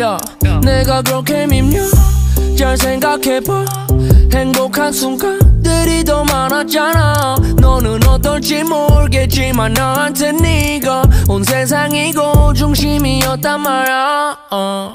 야, 내가 그렇게 밉냐? 잘 생각해봐. 행복한 순간들이 더 많았잖아. 너는 어떨지 모르겠지만 나한테 네가 온 세상이고 중심이었단 말야. 어.